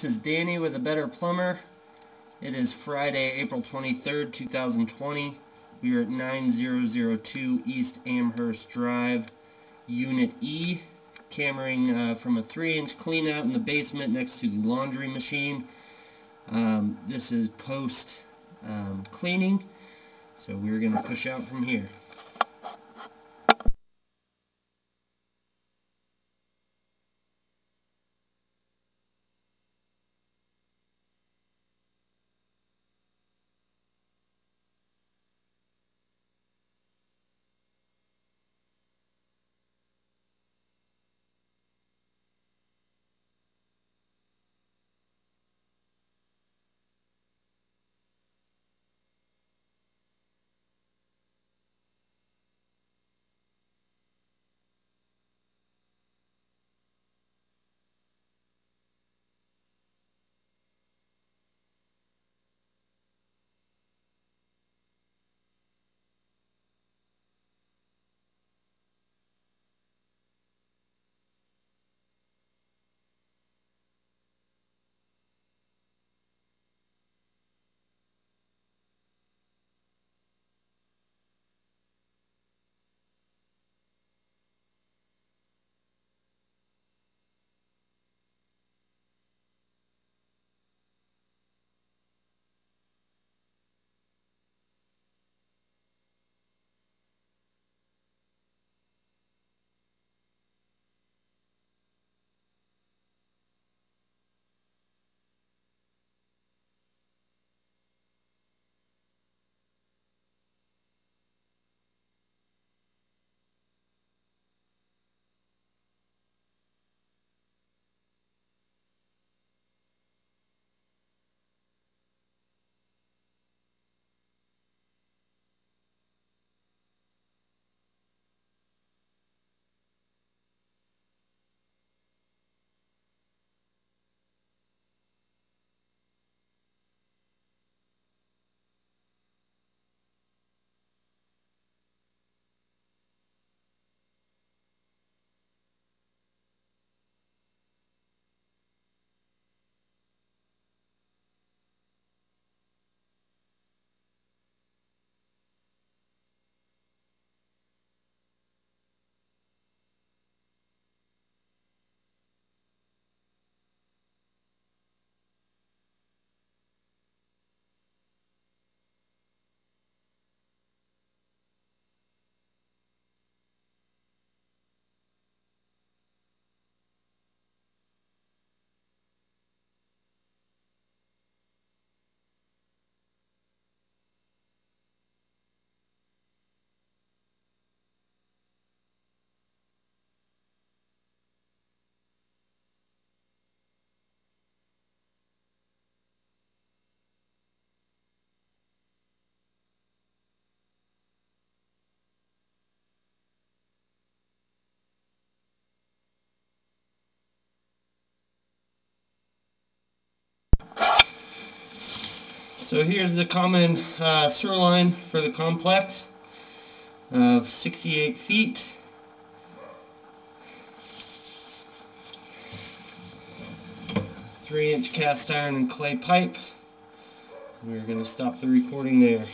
this is Danny with a Better Plumber. It is Friday, April 23rd, 2020. We are at 9002 East Amherst Drive, Unit E, cameraing uh, from a 3-inch cleanout in the basement next to the laundry machine. Um, this is post um, cleaning, so we're going to push out from here. So here's the common uh, sewer line for the complex of 68 feet. Three inch cast iron and clay pipe. We're going to stop the recording there.